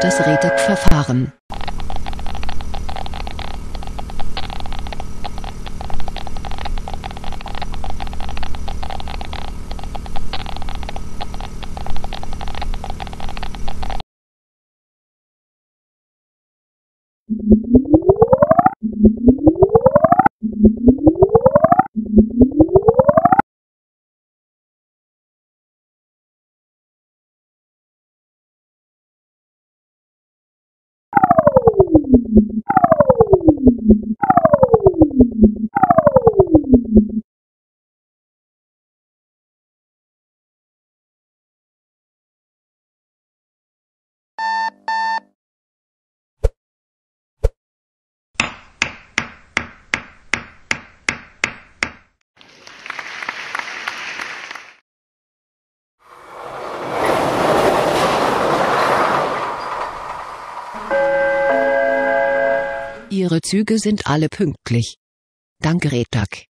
Das RETAG-Verfahren. Ihre Züge sind alle pünktlich. Danke, Retag.